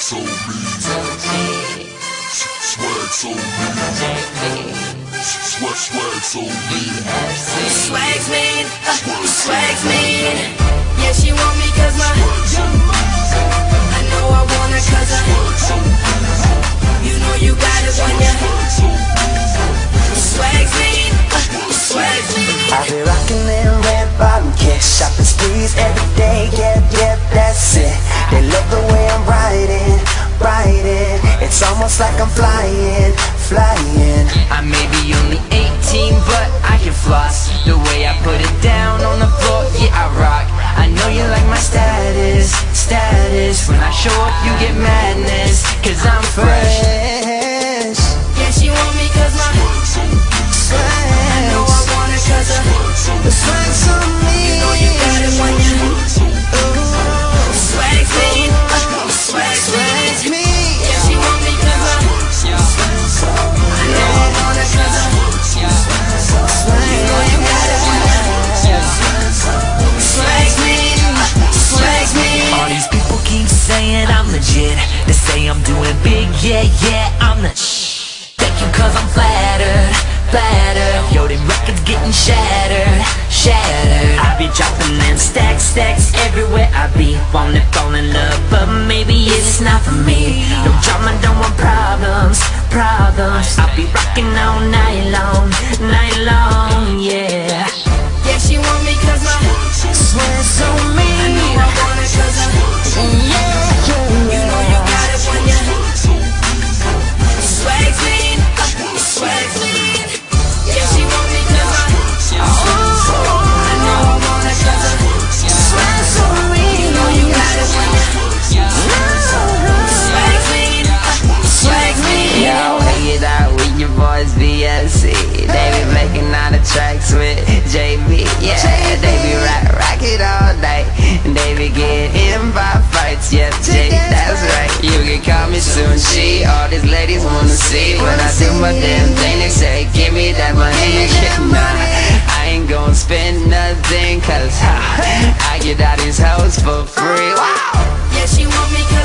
so mean. Swag so mean. Swag, swag so mean. Swags mean, uh, swags mean. Yeah, she want me cause my I know I want her cause I You know you got it when you Swags mean, uh, swags mean. I be rocking them red bottom kicks, shopping sprees every almost like I'm flying, flying. I may be only 18, but I can floss. The way I put it down on the floor, yeah, I rock. I know you like my status, status. When I show up, you get madness Cause I'm yeah, yeah, I'm the shh Thank you cause I'm flattered, flattered Yo, them records getting shattered, shattered. I be dropping them stacks, stacks everywhere I be. Wanna fall in love, but maybe it's not for me. No drama, don't want problems, problems. I be rocking all night long, night long, yeah. Yeah, she want me All these ladies wanna see. When I do my damn thing They say give me that money Nah, I ain't gonna spend nothing Cause ha, I get out these hoes for free. Wow! Yeah, she want me